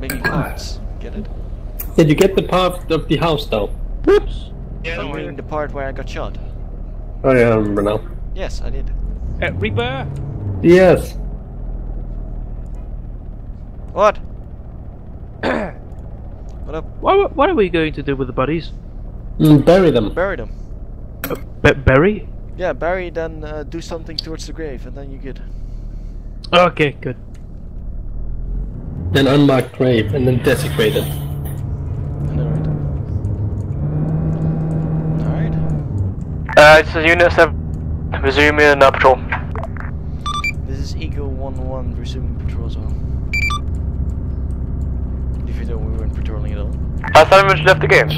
maybe parts. Get it? Did you get the part of the house though? Whoops. Yeah, I mean the part where I got shot. Oh yeah, I remember now. Yes, I did. uh, Reaper. Yes. What? what up? What, what are we going to do with the bodies? Mm, bury them. Bury them. B- bury? Yeah, bury, then uh, do something towards the grave, and then you get. Okay, good. Then unmarked grave and then desecrate it. Alright. Alright. Uh, it's a Unit 7. Resuming uh, patrol. This is Eagle 1-1 resuming patrol zone. If you don't, we weren't patrolling at all. Has anyone left the game?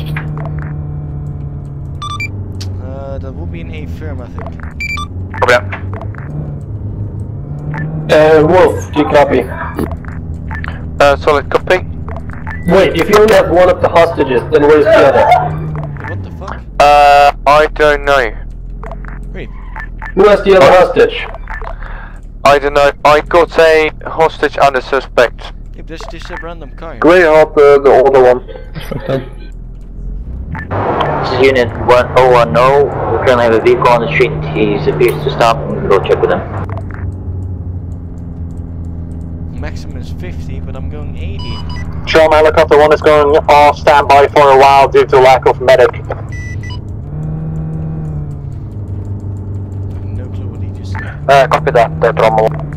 Uh, that will be an A firm, I think. Copy that. Uh, Wolf, do you copy? Uh, solid copy. Wait, if you only have one of the hostages, then where's the other? What the fuck? Uh, I don't know. Wait, Who has the other hostage? I don't know. I got a hostage and a suspect. if this is a random car. Grey Hopper, the older one. Fucked. This is Unit 1010. We currently have a vehicle on the street. He appears to stop. We can go check with him. Maximum is 50, but I'm going 80. Trauma Helicopter 1 is going off standby for a while due to lack of medic. I have no clue what he just said. Uh, copy that, uh, Bromwell.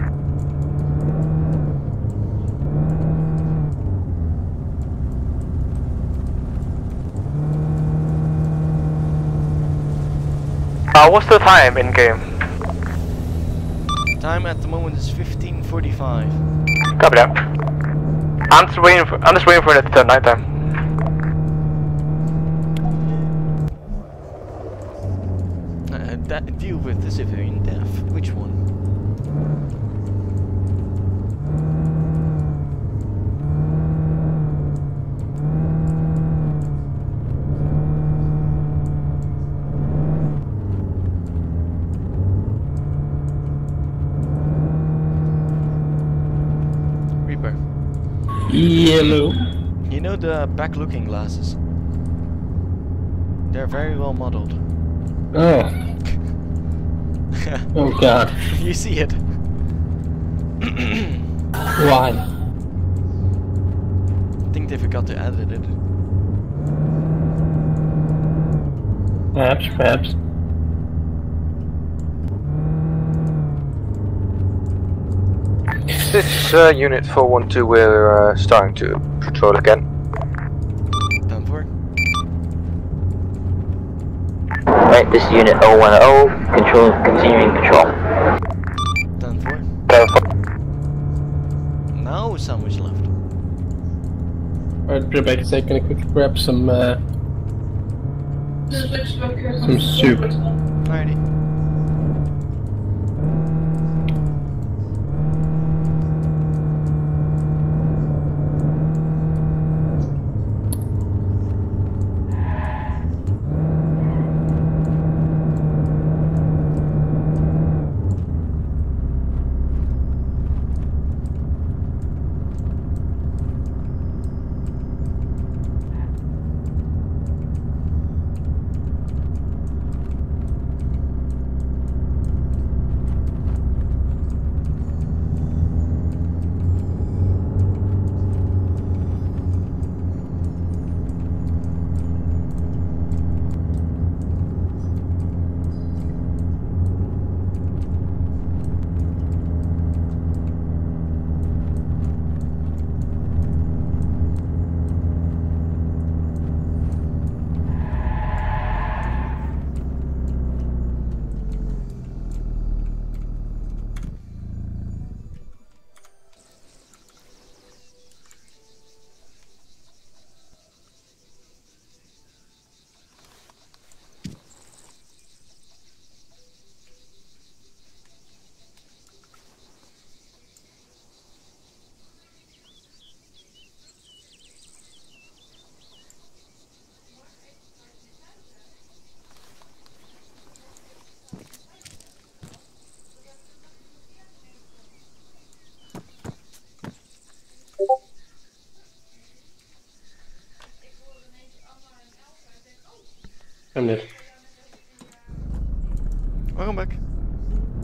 Uh, what's the time in game? Time at the moment is 15.45. Copy that. I'm just waiting for, I'm just waiting for it to turn night time. Uh, that, deal with the civilian death. Which one? Reaper. Yellow. You know the back looking glasses? They're very well modeled. Oh. Oh god. you see it? Why? I think they forgot to edit it. Perhaps, perhaps. This uh, Unit 412, we're uh, starting to patrol again. Done for? Alright, this is Unit 010. Control, continuing patrol. Done for? Uh, Now sandwich left. Alright, Rebecca, say, can I quickly grab some, uh, some soup? Alrighty.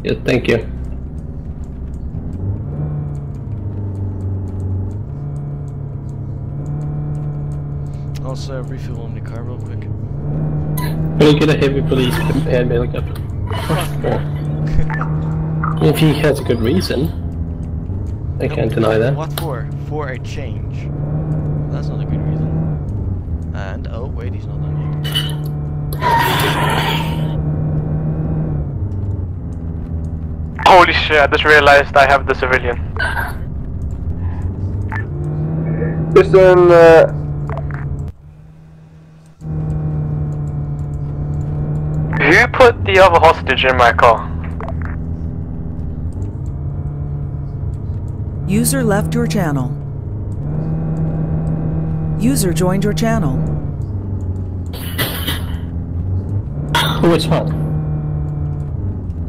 Yeah, thank you. Also, refill on the car real quick. Can I get a heavy police hand helicopter? if he has a good reason, I can't deny that. What for? For a change. That's not a good reason. And, oh, wait, he's not on here. Holy shit, I just realized I have the civilian. Listen, uh, Who put the other hostage in my car? User left your channel. User joined your channel. Oh, it's hot.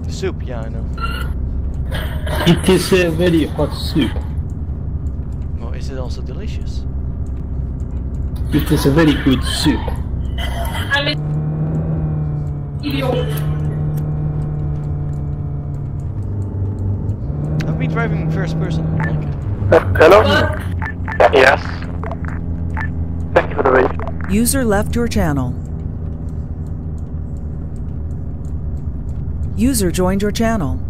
The soup, yeah, I know. It is a very hot soup. Well, is it also delicious? It is a very good soup. I've been driving first person, I don't like it. hello? Yes. Thank you for the raid. User left your channel. User joined your channel.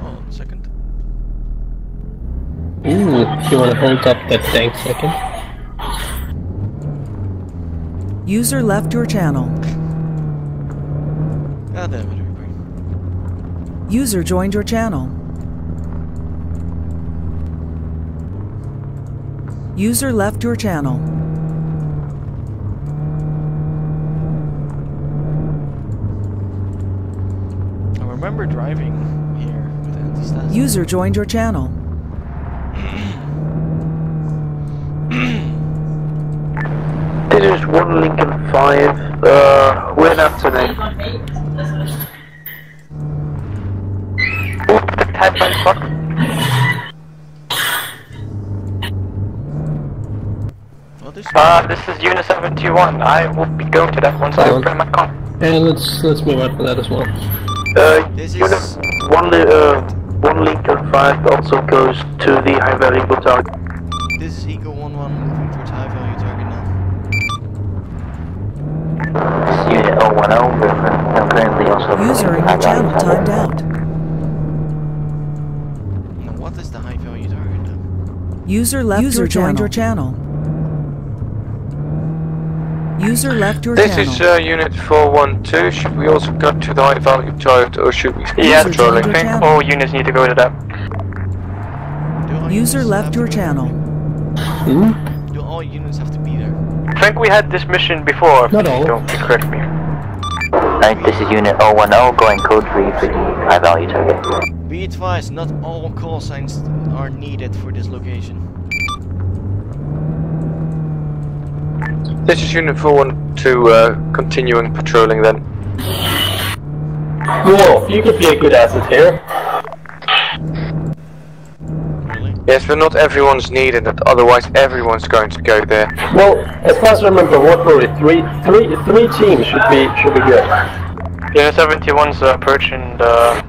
Hold on a second. Ooh, you wanna hold up that tank second? User left your channel. God damn it, everybody. User joined your channel. User left your channel. I remember driving here with anti-stats. User joined your channel. This is one Lincoln 5. Uh, we're not today. Type by fuck. Well, this Uh, this is Unit 71. I will be going to that once I Hold on. open my car. And let's let's move on for that as well. Uh, This unit is- one, uh, one Lincoln 5 also goes to the high variable target. This is This is Unit 010, we're uh, currently also User in your channel timed out. Now, what is the high value target? User left User your joined your channel. User left your This channel. is uh, Unit 412. Should we also go to the high value target or should we keep Yes, patrolling? joined I your think all units need to go to that. User left your channel. Hmm? Do all units have to be there? I think we had this mission before. Not all. Don't correct me. Alright, this is Unit 010 going code 3 for the high value target. Be advised, not all call signs are needed for this location. This is Unit 412, uh, continuing patrolling then. Wolf, you could be a good asset here. Really? Yes, but not everyone's needed, otherwise everyone's going to go there. Well, as far as I remember, what were it? Three, three, three teams should be should be good. Unit 71's uh, approaching the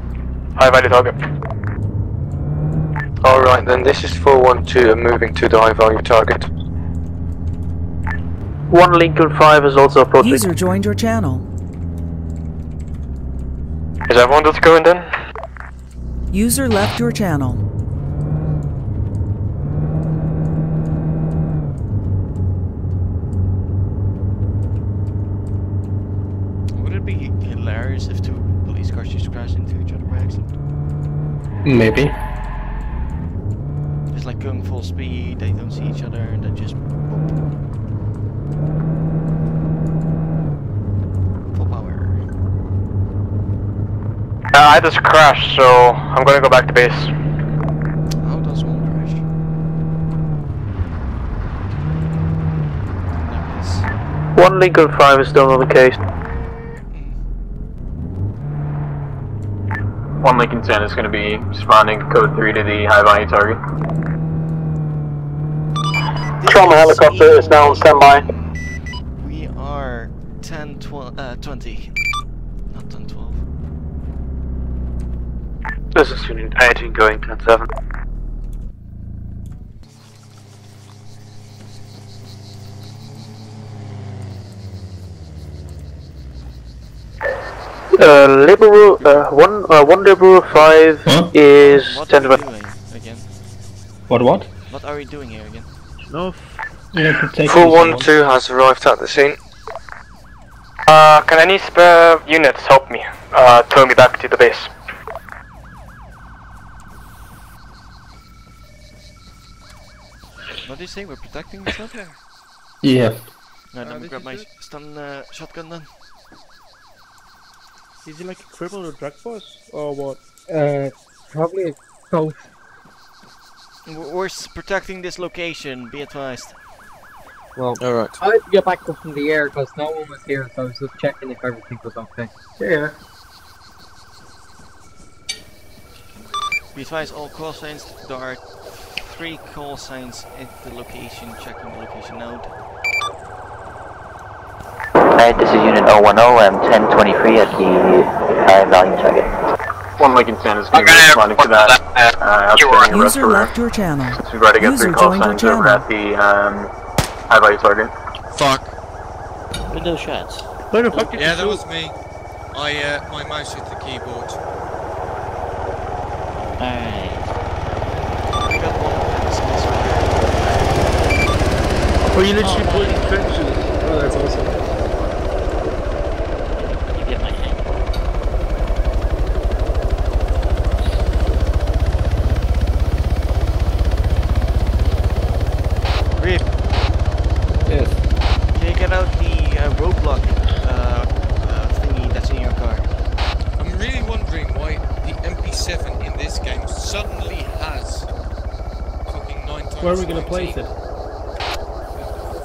high value target. Alright then, this is 412 and moving to the high value target. One Lincoln 5 is also approaching. User joined your channel. Is everyone just going then? User left your channel. Would it be hilarious if two police cars just crashed into each other by accident? Maybe. It's like going full speed, they don't see each other, and then just. Full power. Uh, I just crashed, so I'm gonna go back to base. How does one crash? There. One Lincoln 5 is still on the case. One Lincoln 10 is going to be responding code 3 to the high value target. Trauma helicopter is now on standby. We are 10, 12, uh, 20. Not 10, 12. This is Unit 18 going 10-7. Uh, Liberal, uh, one, uh, one Liberal 5 Huh? is What 10 are to again? What, what? What are we doing here again? No. Yeah, protect 412 has arrived at the scene. Uh, can any spare units help me? Uh, tow me back to the base. What do you say? We're protecting the stuff? Yeah. No, Uh, let me grab my stun uh, shotgun then. Is he like a criminal or drug boss or what? Uh, probably both. W- We're protecting this location, be advised. Well, Alright. I had to get back up from the air because no one was here, so I was just checking if everything was okay. Yeah. Be advised, all call signs, there are three call signs at the location, checking the location node. Alright, this is Unit 010, I'm 1023 at the high value target. One Lincoln Sand is I'm going to be gonna responding to that. Uh, outstanding User restaurant. left your channel. So we've already got User three call joined your signs over channel. at the um, high value target. Fuck. Window shots. Where the fuck did Yeah, that was me. I, uh, my mouse hit the keyboard. Alright. We got one pencils over Oh, you literally pulled in trenches. Oh, that's awesome. You get my hand. Rip, Yes. can you get out the uh, roadblock uh, uh, thingy that's in your car? I'm really wondering why the MP7 in this game suddenly has fucking 9 times Where are we gonna place it?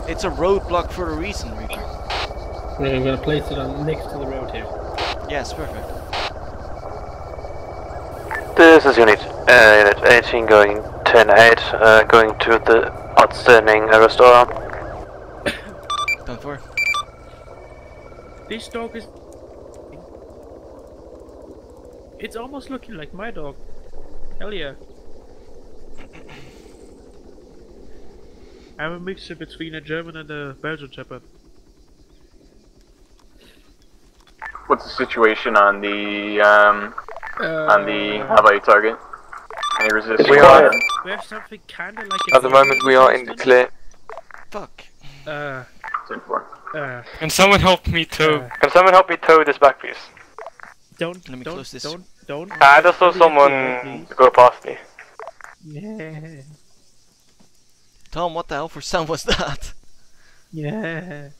It's a roadblock for a reason, Reaper. We're gonna place it on next to the road here. Yes, perfect. This is Unit, uh, Unit 18 going 10-8, uh, going to the outstanding uh, restaurant. Done for. This dog is. It's almost looking like my dog. Hell yeah. I'm a mixture between a German and a Belgian Shepherd. What's the situation on the um, on the Uh, high value target? Any resistance? We are- We have something kinda like. At the moment we are in the clear. Fuck. Uh, 10-4. uh, Can someone help me tow? Uh, Can someone help me tow this back, please? don't, Let me don't, close this. don't, don't. I just saw someone go past me. Yeah, Tom, what the hell for sound was that? yeah.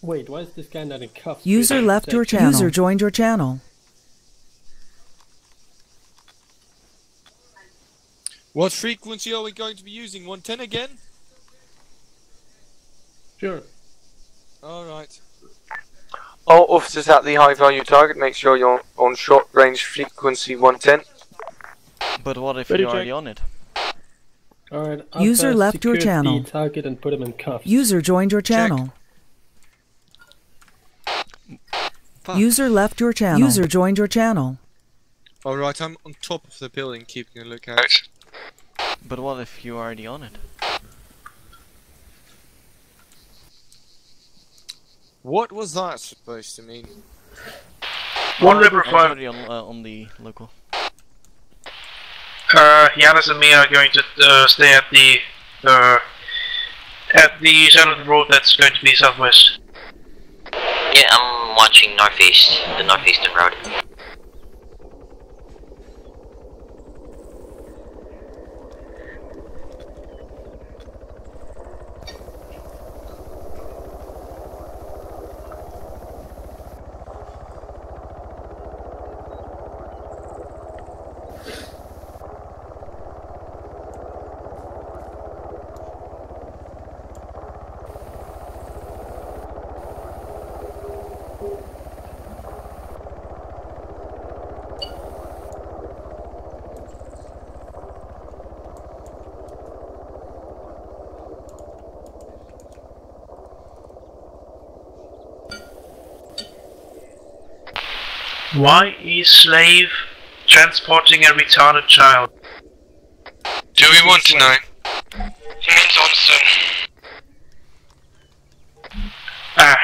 Wait, why is this guy not in cuffs? User Wait, left your channel. User joined your channel. What frequency are we going to be using? 110 again? Sure. Alright. All oh, officers at the high value target, make sure you're on short range frequency 110. But what if Ready, you're already on it? User User User left your channel. The target and put him in cuffs. User joined your channel. Fuck. User left your channel. User joined your channel. Alright, I'm on top of the building keeping a lookout. But what if you're already on it? What was that supposed to mean? One River I 5. already on, uh, on the local. Uh, Yanis and me are going to uh, stay at the uh, at the side of the road that's going to be southwest. Yeah, I'm watching northeast, the northeastern road. Why is slave transporting a retarded child? Do we want to know? He Means Johnson. Ah.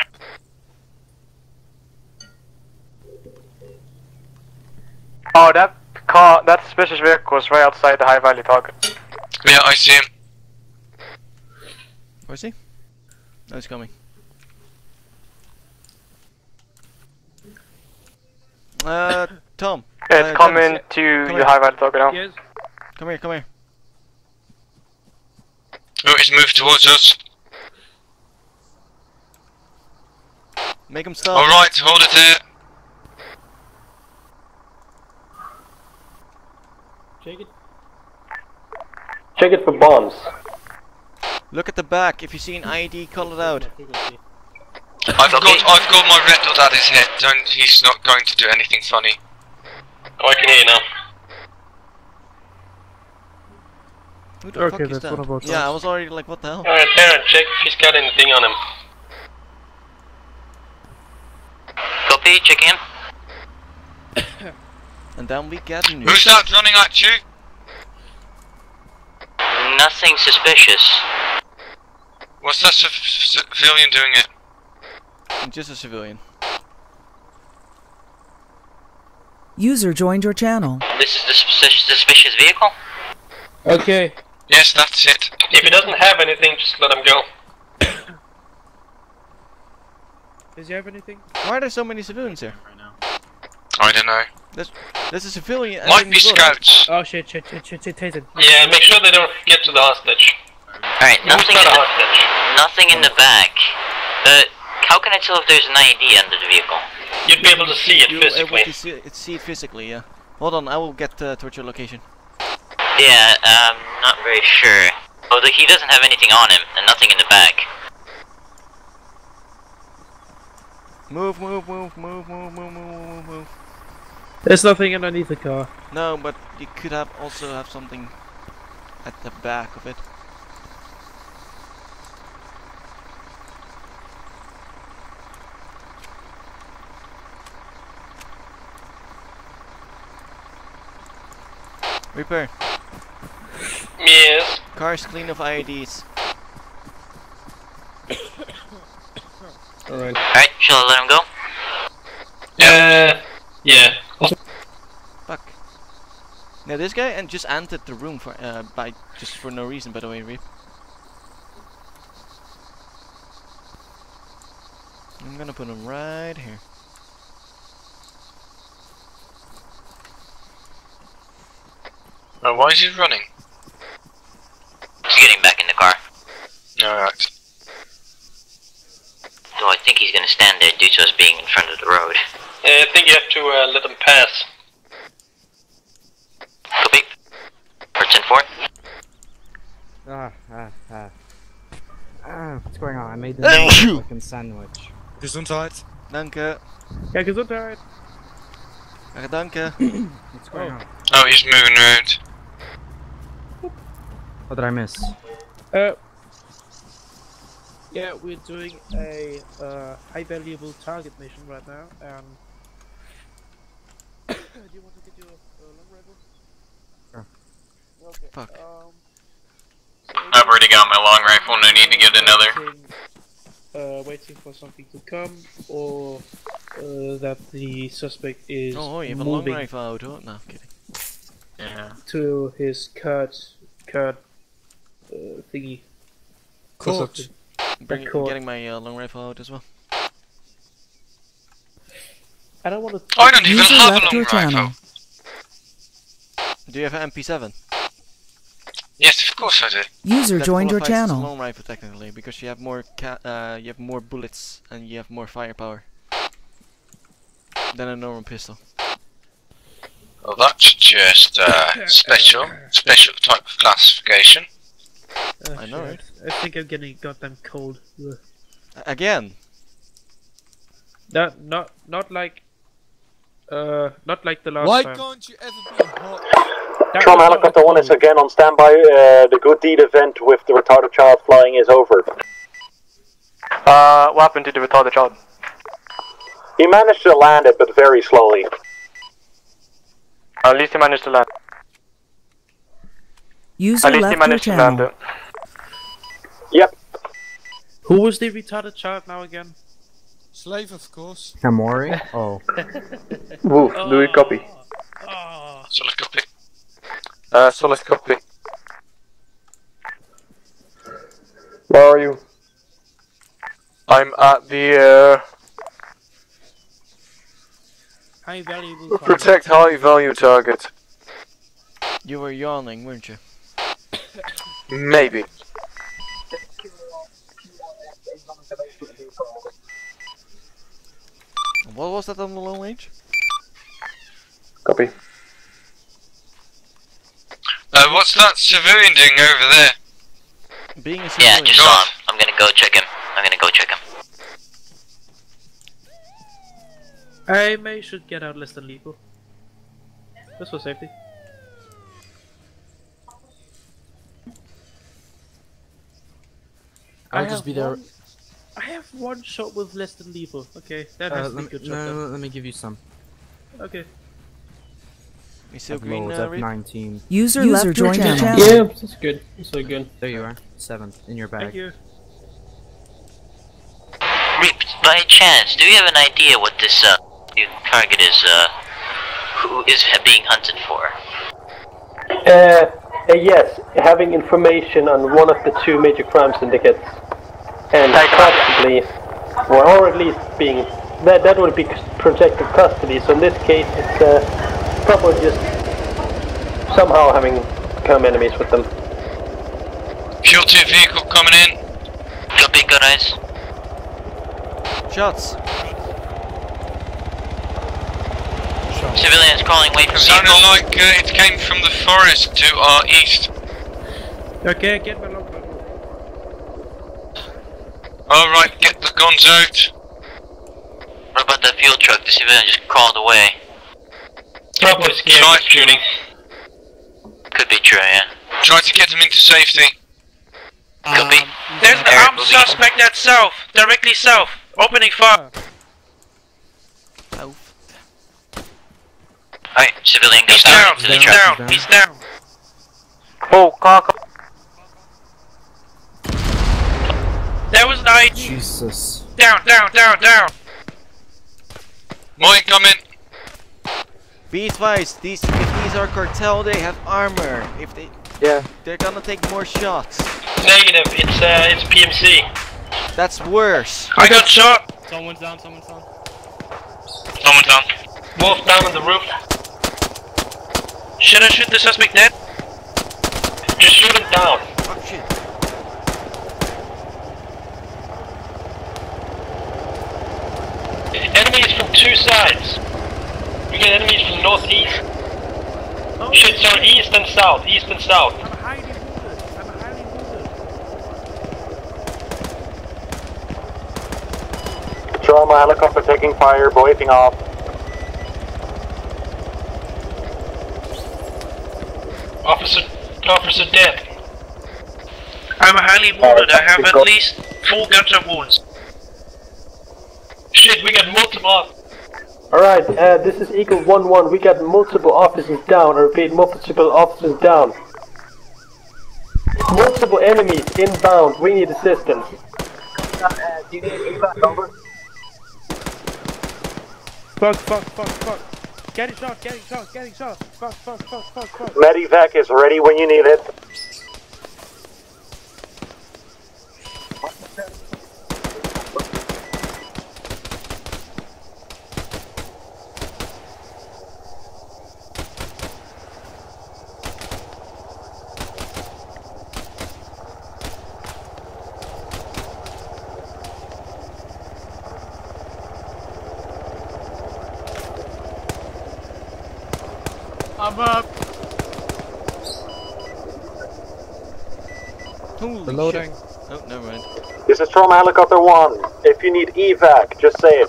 Oh, that car, that suspicious vehicle is right outside the high value target. Yeah, I see him. Where's he? No, he's coming. Uh, Tom. It's uh, coming Dennis, to come your here. high value target now. Yes. Come here, come here. Oh, he's moved towards us. Make him stop. Alright, hold it there. Check it. Check it for bombs. Look at the back. If you see an ID, call it out. I've got I've got my red dot at his head. Don't he's not going to do anything funny. Oh, I can hear you now. Who the Okay, fuck is that? one of our yeah, I was already like, what the hell? Alright, Aaron, check if he's got anything on him. Copy, check in. And then we get news. Who's that running at you? Nothing suspicious. What's that civilian doing it? Just a civilian. User joined your channel. This is the suspicious, suspicious vehicle? Okay. Yes, that's it. If he doesn't have anything, just let him go. Does he have anything? Why are there so many civilians here? I don't know. There's a civilian. Might be scouts. Oh shit, shit, shit, shit, shit, Tazen. Yeah, make sure they don't get to the hostage. Alright, nothing in the, hostage? nothing in the back. Uh, how can I tell if there's an ID under the vehicle? You'd be able to see it physically. You're physically. Able to see it, physically, yeah. Hold on, I will get uh, towards your location. Yeah, I'm um, not very sure. Although he doesn't have anything on him, and nothing in the back. Move, Move, move, move, move, move, move, move, move, There's nothing underneath the car. No, but you could have also have something at the back of it. Reaper, Yes. car's clean of IEDs. Alright. Alright, shall I let him go? Uh, yeah. Fuck. Now this guy and just entered the room for uh by just for no reason by the way, Reap. I'm gonna put him right here. Oh, why is he running? He's getting back in the car. Alright. So I think he's gonna stand there due to us being in front of the road. I think you have to uh, let him pass. Copy. For 10-4. Ah, ah, ah. Ah, what's going on? I made the Thank fucking sandwich. Gesundheit. Danke. Ja, Gesundheit. Ach, danke. What's going Oh. on? Oh, he's moving around. What did I miss? Uh, yeah, we're doing a uh, high valuable target mission right now, and do you want to get your uh, long rifle? Sure. Okay. Fuck. Um, I've already got my long rifle, no need to get another. Waiting, uh, waiting for something to come, or uh, that the suspect is Oh, you have a long moving rifle out. Oh, no, I'm kidding. Yeah. to his cart, cart uh, thingy. Court. Bring, court. getting my uh, long rifle out as well. I don't want to. I don't even have a long rifle. channel. Do you have an MP7? Yes, of course I do. User That joined your qualifies as a channel. long rifle technically because you have more ca uh, you have more bullets and you have more firepower than a normal pistol. Well, that's just uh, special, special type of classification. Uh, I know, shit. I think I'm getting goddamn cold. Ugh. Again, Not, not, not like, uh, not like the last Why time. can't you ever be hot? That Trauma was Helicopter 1 is again on standby. Uh, the good deed event with the retarded child flying is over. Uh, what happened to the retarded child? He managed to land it, but very slowly. At least he managed to land. User At least he left your managed to land channel. it. Yep. Who was the retarded child now again? Slave, of course. Kamori? Oh. Wolf, do you copy? Solid copy. Uh, solid copy. Where are you? I'm at the High valuable uh, target. protect high value target. You were yawning, weren't you? Maybe. What was that on the long range? Copy. Uh, what's that civilian doing over there? Being a civilian. Yeah, civilian. just saw him. I'm gonna go check him. I'm gonna go check him. I may should get out less than lethal. Just for safety. I'll I just have be there. one- I have one shot with less than lethal. Okay, that Uh, has to let, be me, good shot. no, let me give you some. Okay. You still I've green loads, uh, 19. User, User left your joined your channel. channel. Yeah, that's good. That's so good. There you are. Seven in your bag. Thank you. Reap, by chance, do you have an idea what this uh new target is uh who is being hunted for? Uh, uh, yes, having information on one of the two major crime syndicates, and possibly, or, or at least being that that would be protective custody. So in this case, it's uh, probably just somehow having become enemies with them. Fuel 2 vehicle coming in. Copy, good eyes. Shots. Civilians crawling away from Sounded vehicle. like uh, it came from the forest to our east. Okay, get my longbow. Alright, get the guns out. What about the fuel truck? The civilian just crawled away. Probably snipe shooting. Could be true, yeah. Try to get them into safety. Copy. There's an armed suspect at south, directly south. Opening fire. Alright, civilian goes He's down down, into he's truck. down, he's down. Oh, cock. There was an I. Jesus. Down, down, down, down. Mine coming. Be advised, these if these are cartel, they have armor. If they Yeah. they're gonna take more shots. Negative, it's uh, it's PMC. That's worse. I got shot. Someone's down, someone's down. Someone's down. Wolf down on the roof. Should I shoot the suspect dead? Just shoot him down. Oh shit. Enemies from two sides. We get enemies from northeast. Shit, sorry, east and south, east and south. I'm highly wounded. I'm highly wounded. Trauma helicopter taking fire, waiting off. Officer, officer dead. I'm highly wounded. I have at least four gunshot wounds. Shit, we got multiple. Alright, uh, this is Eagle 1-1. We got multiple officers down. I repeat, multiple officers down. Multiple enemies inbound. We need assistance. Fuck, fuck, fuck, fuck. Getting shot, getting shot, getting shot. Fuck, fuck, fuck, fuck, fuck. Medivac is ready when you need it. I'm up. Holy Reloading. shit. Oh, never mind. This is Trauma Helicopter 1. If you need evac, just say it.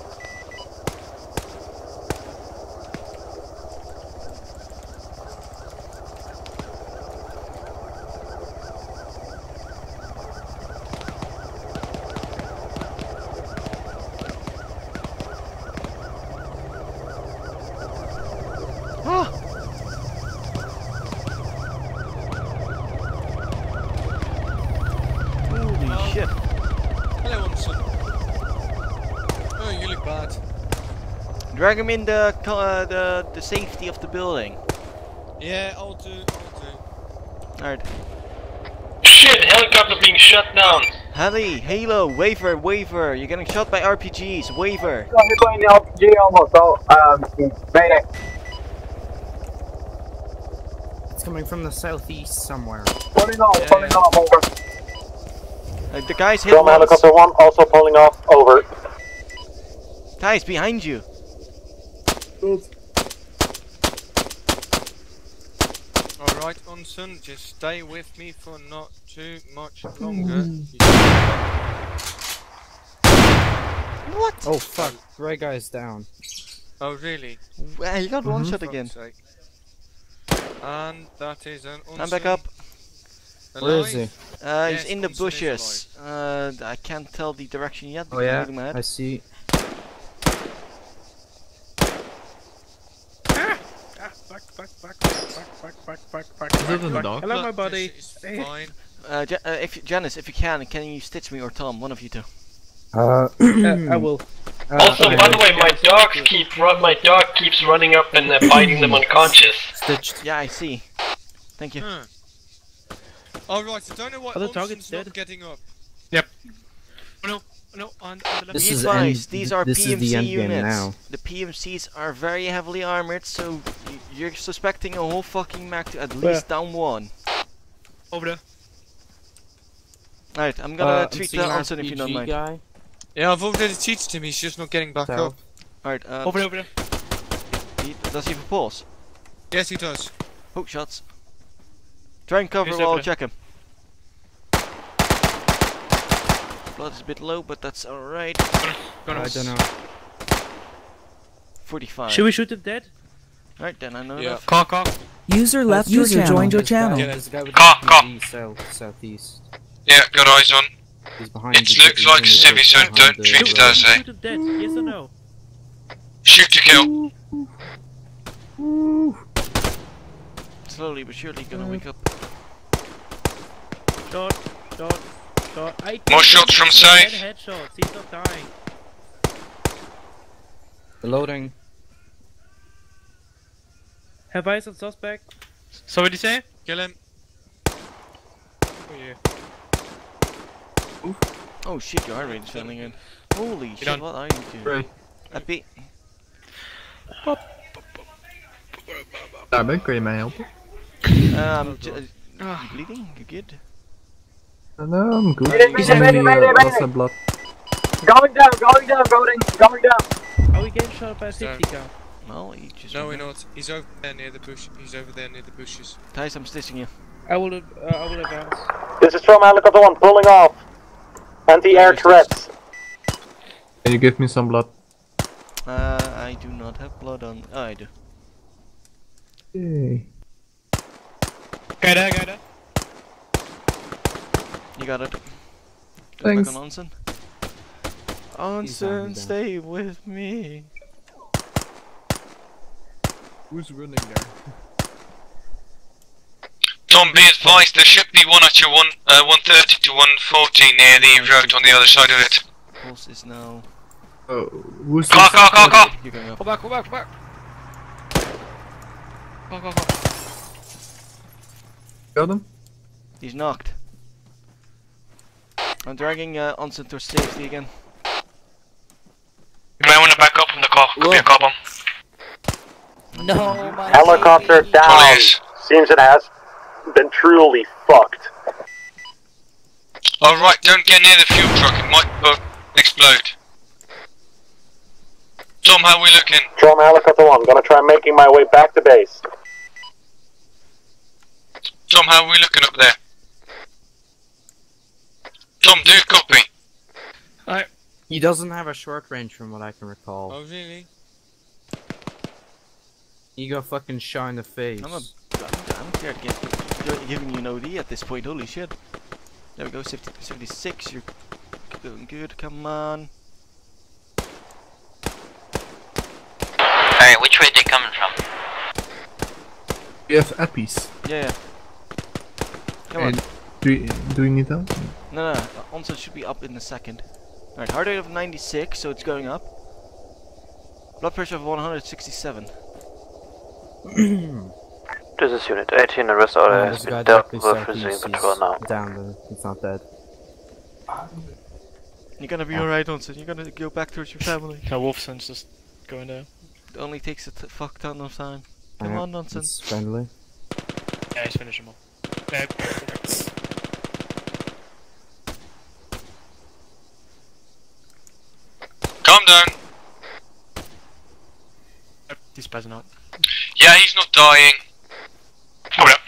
Ah! Drag him in the uh, the the safety of the building. Yeah, I'll do. I'll. Alright. Shit, helicopter being shut down. Heli, Halo, waver, waver. You're getting shot by RPGs. Waver. You're playing the RPG almost, so, um, mayday. It's coming from the southeast somewhere. Pulling off, pulling off, over. Uh, the guys hit Trauma helicopter 1 also pulling off, over. Guys, behind you. Alright, Onsen, just stay with me for not too much longer. What? Oh fuck, Grey guy's down. Oh, really? Well, you got one Mhm. shot again. And that is an I'm back Onsen up. Where is he? alive? Uh, Yes, he's in the Onsen bushes. Uh, I can't tell the direction yet. Oh yeah, holding my head. I see. Back, back, back, back, back, back, back, back, Is it in back. dog? Hello, my buddy. this is fine. Uh, Ja- uh, if Janice, if you can, can you stitch me or Tom? One of you two. Uh, Uh, I will. also, by the way, my dogs keep. My dog keeps running up and uh, biting them unconscious. Stitched. Yeah, I see. Thank you. Huh. Alright, I don't know why Other Onsen's targets not dead? getting up. Yep. Oh no, oh no, on, on the. This is advised, these are this is PMC the end units. now. The PMCs are very heavily armored, so y- you're suspecting a whole fucking mech to at Where? least down one. Over there. Alright, I'm gonna Uh, I'm treat the an Onsen if you don't RPG mind. Guy. Yeah, I've already teached him, he's just not getting back So- up. Alright, um, Over there, over there. he, does he have a pulse? Yes, he does. Hook shots. Try and cover while I check him. Blood is a bit low, but that's alright. I don't know. 45. Should we shoot him dead? Right then, I know Yeah. enough. Cock, cock. User left your User channel. joined your There's a guy- channel. There's a guy with Car, an car. RPG south, southeast. Yeah, got eyes on. He's behind It the- looks like in the Civi, so don't the treat it as a Shoot him dead, yes or no? shoot to kill. Slowly but surely gonna wake up. Shot, shot, shot. I More shots from Head safe. headshots, he's not dying. Reloading. Have eyes on suspect. So what did you say? Kill him. Oh yeah. Oh shit, your heart rate is failing in. Holy shit, done. what are you doing? Right. Happy. Daar ben ik, kun je mij helpen? Um, j- uh, you bleeding? You good? Uh, no, I'm good. Mayday, mayday, Only, mayday, uh, mayday, lots mayday. of blood. Going down, going down, going, going down. Are we getting shot by a 50 cal? No, he just. No, we're not. He's over there near the bush. He's over there near the bushes. down. Thijs, I'm stitching you. I will, uh, I will advance. This is from helicopter 1, pulling off. Anti-air turrets. Can you give me some blood? Uh, I do not have blood on. Oh, I do. Yay. Guy there, guy there. You got it. Go Thanks. back on Onsen. Onsen, stay with me. Who's running there? Tom, be advised, there should be one at your one, uh, 130 to 140 near the road on the other side of it. Pulse is now. Oh, who's Car, car, car, car! You're going up. Go back, go back, go back. Go, go, go. Got him? He's knocked. I'm dragging uh, Onsen to safety again. You may want to back up from the car. Could be a car bomb. No, my Helicopter baby. down. Probably. Seems it has been truly fucked. Alright, don't get near the fuel truck, it might uh, explode. Tom, how we looking? Trauma helicopter 1, gonna try making my way back to base. Tom, how we looking up there? Tom, do you copy? He doesn't have a short range from what I can recall. Oh, really? He got fucking shot in the face. I'm a. I'm, I'm scared to get giving you an OD at this point. Holy shit. There we go. 70, 76. You're doing good. Come on. Alright, which way are they coming from? You have Appies. Yeah. yeah. Come on. Do we, do you need help? No, no. Onsen should be up in a second. Alright, heart rate of 96, so it's going up. Blood pressure of 167. This is Unit 18, the rest are Uh, has there's been dealt with resuming southeast. patrol He's now. down, but he's not dead. You're gonna be alright, Onsen. You're gonna go back towards your family. No, Wolfson's just going down. It only takes a t fuck ton of time. Come Yeah, on, Onsen. It's friendly. Yeah, he's finished them all. No, Calm down. he's spazzing out. Yeah, he's not dying. Hold up.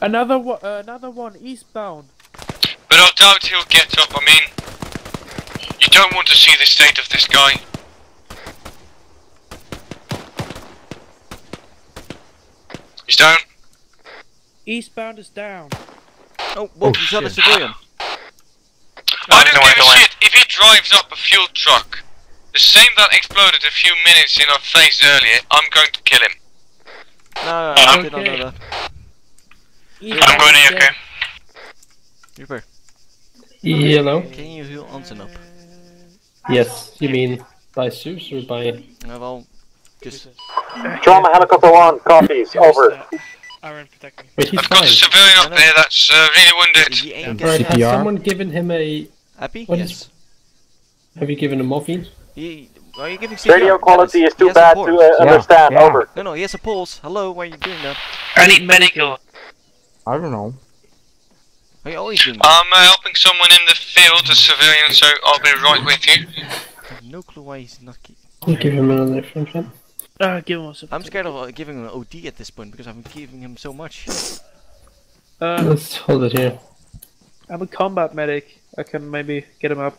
Another one. Uh, another one eastbound. But I doubt he'll get up. I mean, you don't want to see the state of this guy. He's down. Eastbound is down. Oh, whoa, he's not a civilian. I don't give a shit if he drives up a fuel truck. The same that exploded a few minutes in our face earlier, I'm going to kill him. No, no, no, I did not know that. I'm going to okay. Reaper, Hello? can you heal Onsen up? Yes, you mean by Zeus or by... Uh, well, just... Trauma helicopter one, copies, over. Aaron, protect me. Wait, he's I've got a civilian up there that's uh, really wounded. He ain't has someone given him a... Happy? What Yes. is- Have you given him morphine? He, are you giving CPR? Radio quality Dennis, is too bad to uh, understand, over. No, no, he has a pulse. Hello, why are you doing that? I need medical. I don't know. Are you always doing that? I'm uh, helping someone in the field, a civilian, so I'll be right with you. I have no clue why he's not... Keep... I'll give him another different shot. Ah, give him some. I'm scared of uh, giving him an OD at this point because I'm giving him so much. Uh, Let's hold it here. I'm a combat medic. I can maybe get him up.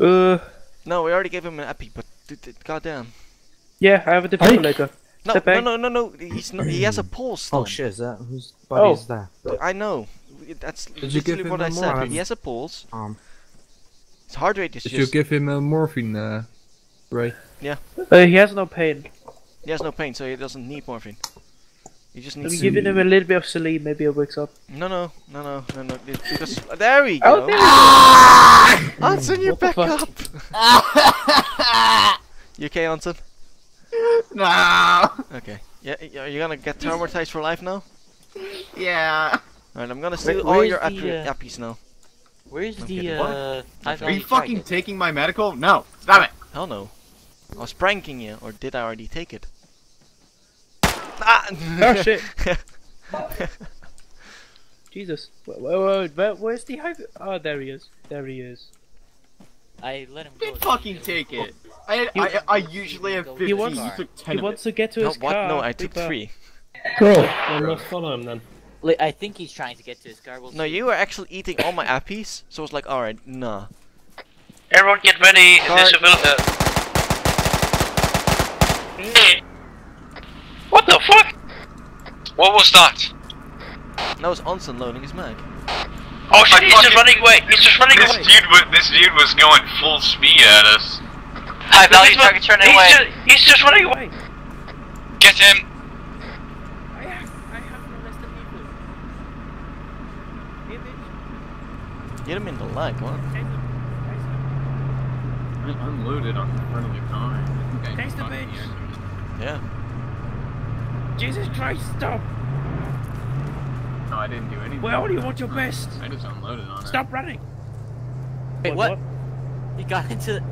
Uh, No, we already gave him an epi, but d- d- goddamn. yeah, I have a defibrillator. No, Step no, no, no, no. He's not. He has a pulse. Oh shit, is that whose body Oh. is that? I know. That's Did literally what I said. more? He has a pulse. Um, His heart rate is Did just. you give him a morphine, uh, Ray? Yeah. Uh, he has no pain. He has no pain, so he doesn't need morphine. He just I'm needs. giving him a little bit of saline. Maybe he wakes up. No, no, no, no, no, no. it- Because there we go. Oh, there we go. Anson, you're back fuck? up. you okay, Anson? No. Okay. Yeah, y- are you gonna get traumatized for life now? Yeah. Alright, I'm gonna Wait, steal all where's your the, appi- uh, appies now. Where's I'm the, uh, What? Are you fucking taking my medical? No. Stop it. Hell no. I was pranking you, or did I already take it? Ah! Oh shit! Jesus. Wait, wait, wait, where, where's the hype? Oh, there he is. There he is. I let him go. fucking take it. I, You- I, I usually have 15. He wants, you took 10 he wants to get to No, his what? car. No, I took Reaper. three. Cool. I must follow him then. Li- I think he's trying to get to his car. We'll No, see. you were actually eating all my appies, so I was like, alright, nah. Everyone get ready. Car- This civilian. What the fuck? What was that? That was Onsen loading his mag. Oh, oh shit, he's just running away. He's just running This away. dude, wa- this dude was going full speed at us. High value targets running he's away. Just, he's just running away. Get him! Get him in the leg, what? I unloaded on the front of the car. I think I Taste the fucked bitch. Yeah. Jesus Christ, stop! No, I didn't do anything. Well, do you want your best? I just unloaded on it. Stop running! Wait, what? He got into.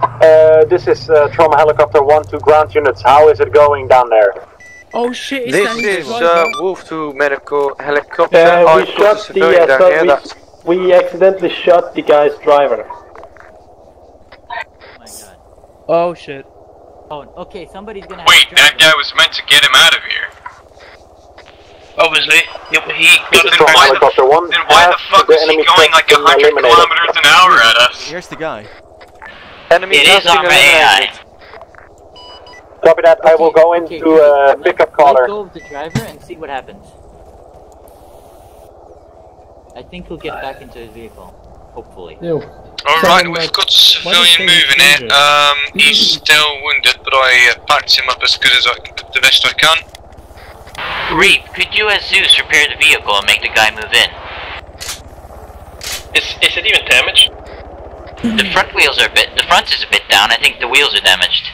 Uh, this is uh, trauma helicopter one to ground units. How is it going down there? Oh shit, This is uh, Wolf to medical helicopter. Uh, we I've got a shot the, uh, down so here. we, That's we accidentally shot the guy's driver. Oh shit. Oh, okay. Somebody's gonna. Wait, that guy was meant to get him out of here. Obviously, he, he This got is in trauma front. one. Then why the fuck was he going like been 100 kilometers an hour at us? Here's the guy. enemy It has is been our AI. eliminated. Copy that. I will go Okay, into uh, let- pickup Let caller. go of the driver and see what happens. I think he'll get back into his vehicle. Hopefully. Ew. Alright, we've got civilian moving it. Um, he's still wounded, but I uh, packed him up as good as I the best I can. Reap, could you as Zeus repair the vehicle and make the guy move in? Is, is it even damaged? The front wheels are a bit. The front is a bit down. I think the wheels are damaged.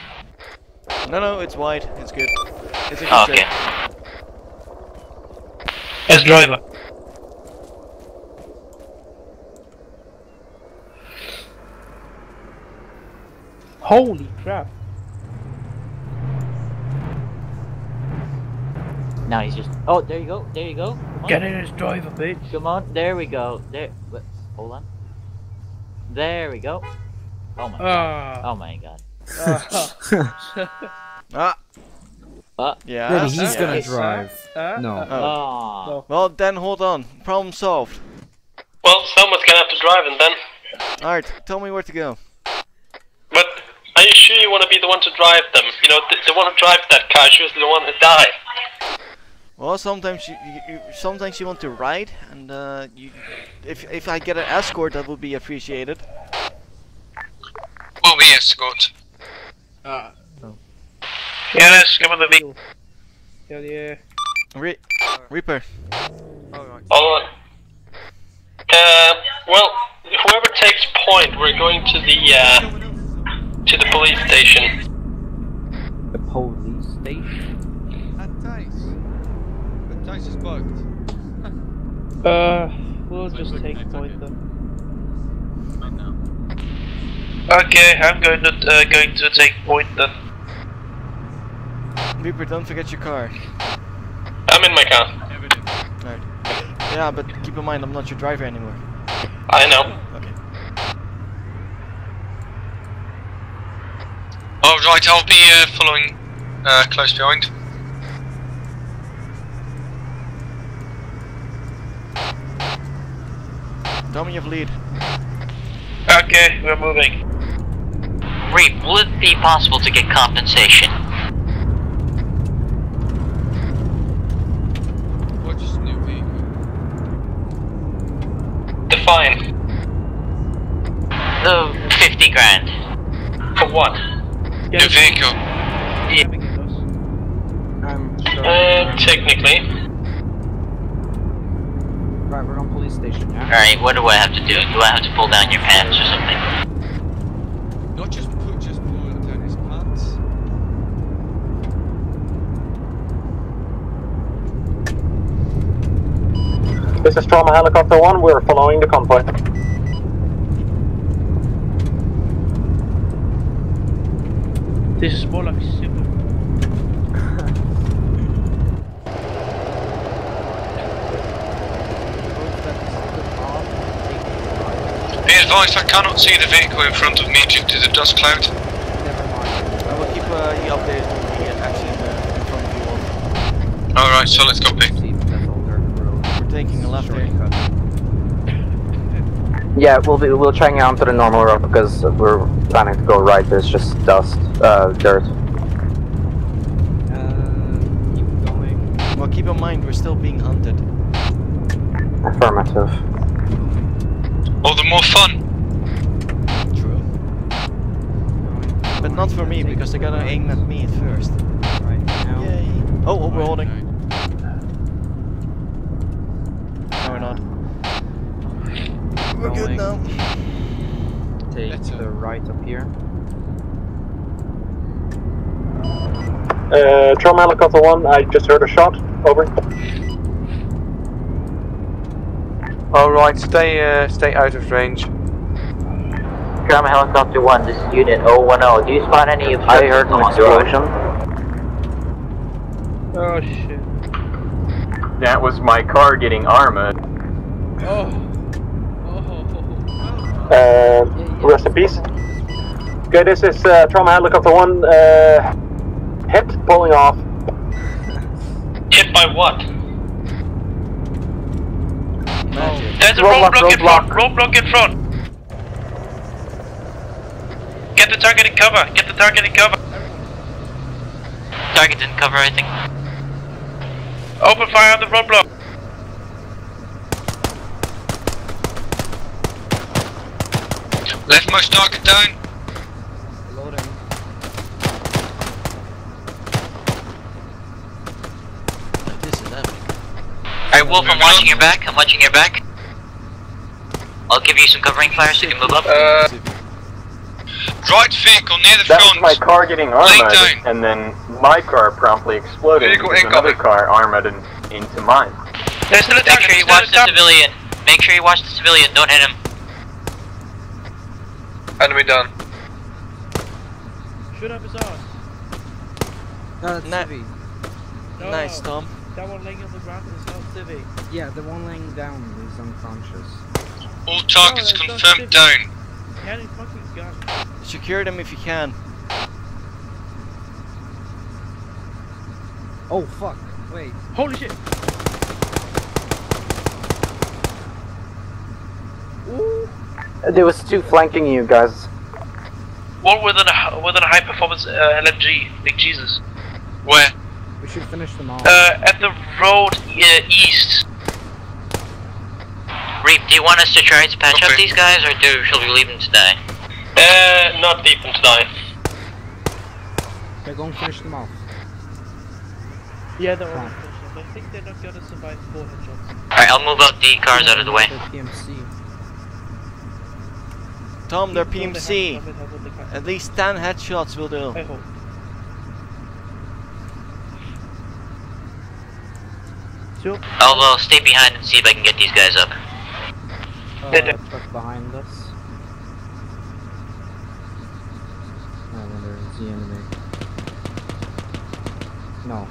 No, no, it's wide. It's good. It's a good Oh, okay. trip. As driver. Holy crap. Now he's just. Oh, there you go. There you go. Get in his driver, bitch. Come on. There we go. There. wait, Hold on. There we go. Oh my god. Ah. Oh my god. Ah. Uh, Yeah. Maybe he's yeah. gonna drive. Uh, No. uh, Oh. Well, then hold on. Problem solved. Well, someone's gonna have to drive and then. Alright, tell me where to go. But are you sure you want to be the one to drive them? You know, the, the one who drives that car is usually the one who dies. Well, sometimes you, you, you sometimes you want to ride, and uh, you, if if I get an escort, that would be appreciated. Will be escort. Ah. Yeah, let's come on the vehicle. Hell yeah. Re Reaper. Hold on. Uh, well, whoever takes point, we're going to the uh, to the police station. The police station. At Dice. But Dice is bugged. Uh, we'll just take point then. Okay, I'm going to uh, going to take point then. Reaper, don't forget your car. I'm in my car. Alright. Yeah, but keep in mind, I'm not your driver anymore. I know. Okay. Alright, I'll be uh, following uh, close behind. Tell me you've lead. Okay, we're moving. Reap, will it be possible to get compensation? Or just new vehicle. Define. Uh, 50 grand. For what? New vehicle. Yeah. Uh, technically. Right, we're on police station now. Alright, what do I have to do? Do I have to pull down your pants or something? Not just put, just pull down his pants. This is Trauma Helicopter 1, we're following the convoy. This is more like super. Be advised, I cannot see the vehicle in front of me due to the dust cloud. Never mind. I will keep uh, you updated on the action uh, in front of you all. Alright, so let's copy. We're taking a left here. Yeah, we'll be we'll try and get onto the normal road because we're planning to go right. There's just dust, uh, dirt. Well, keep in mind, we're still being hunted. Affirmative. All the more fun. True. But not for me, because they're gonna aim at me at first. Yay. Oh, oh, we're holding. No, we're not. We're good now. Take the right up here. Uh, Trauma Helicopter 1, I just heard a shot. Over. Alright, stay uh, stay out of range. Trauma Helicopter 1, this is Unit 010. Do you spot any of I heard an along the explosion. Oh shit. That was my car getting armored. Oh. Uh, rest in peace. Okay, this is uh, Trauma Helicopter 1, uh, hit, pulling off. Hit by what? There's a Roadblock, roadblock, in roadblock. front. Roadblock in front. Get the target in cover. Get the target in cover. Target didn't cover, I think. Open fire on the roadblock. Leftmost target down. This is epic. Alright, Wolf, I'm watching your back. I'm watching your back. I'll give you some covering fire so you can move up. Uh, Right vehicle near the That was front. my car getting Lay armored, and then my car promptly exploded Vehicle because another car armored in, into mine. There's still Make target. sure you watch the civilian. Make sure you watch the civilian. Don't hit him. Enemy down. Shoot up his ass. No, that's Ni- Civi. No, Nice. Tom. That one laying on the ground is not Civi. Yeah, the one laying down is unconscious. All targets that's not confirmed civic. down. Carry fucking gun. Secure them if you can. Oh fuck! Wait. Holy shit! Ooh. There was two flanking you guys. One with a with a high performance uh, LMG. Big Jesus. Where? We should finish them off. Uh, at the road uh, east. Reap, do you want us to try to patch up these guys, or do shall we leave them to die? Uh, not deep into die. Okay, go and finish them off. Yeah, they're all Fine. finished. I think they're not gonna survive four headshots. Alright, I'll move out the cars out of the way. The PMC. Tom, they're Even though they PMC. have- have what they can. At least 10 headshots will do. I hope. Sure. I'll uh, stay behind and see if I can get these guys up. Uh, truck behind us. I wonder, is the enemy? No.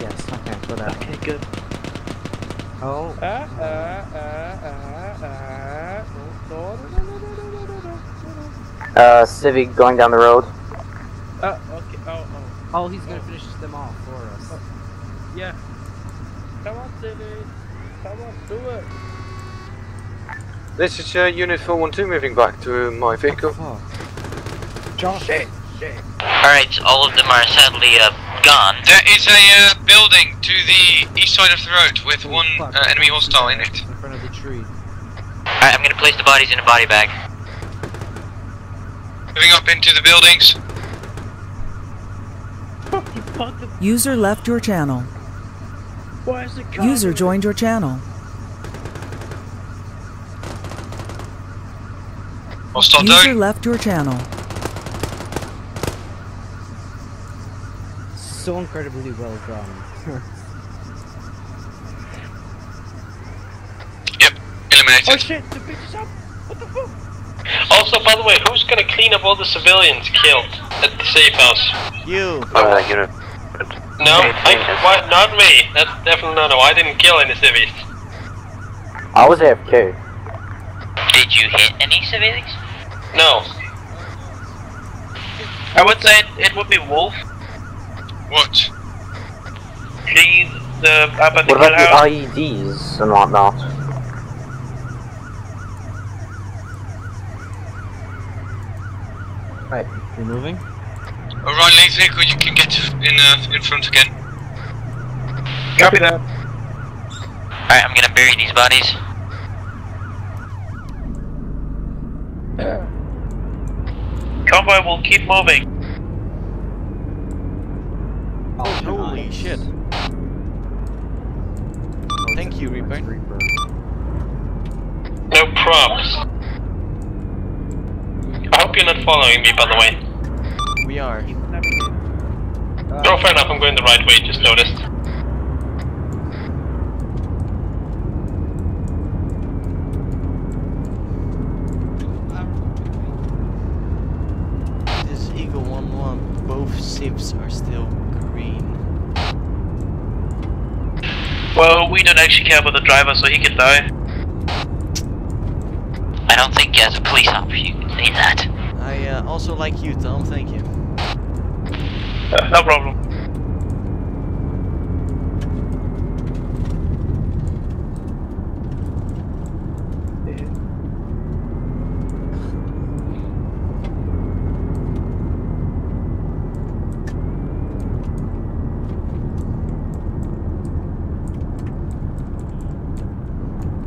Yes, okay, go that way. Okay, good. Oh. Uh, uh, Uh, going down the road. Uh, okay. Oh, oh. Oh, he's gonna oh. finish them off for us. Oh. Yeah. Come on, Civic. Come on, do it. This is uh, Unit 412 moving back to my vehicle. Oh, Josh. Shit, shit. Alright, all of them are sadly uh, gone. There is a uh, building to the east side of the road with one uh, enemy hostile in it. In front of the tree. Alright, I'm gonna place the bodies in a body bag. Moving up into the buildings. User left your channel. Why is the? User joined your channel. Hostile User down. left your channel. So incredibly well done. Yep, eliminated. Oh shit, the bitch is up. What the fuck? Also, by the way, who's gonna clean up all the civilians killed at the safe house? You. Uh, unit. No, I, why, not me. That's definitely not. No, I didn't kill any civvies. I was AFK. Did you hit any civilians? No. I would say it, it would be Wolf. What? The the up at What about the IEDs and whatnot? right, you're moving? Alright, lead vehicle, you can get in uh, in front again. Copy that. Alright, I'm gonna bury these bodies. Convoy will keep moving. Oh, Holy shit. Thank you, Reaper. Reaper. No props. I hope you're not following me, by the way. We are. Uh, Oh, fair enough. I'm going the right way. Just noticed. This Eagle 1-1. Both civs are still green. Well, we don't actually care about the driver, so he can die. I don't think as a police officer you can say that. I uh, also like you, Tom. Thank you. Uh, no problem.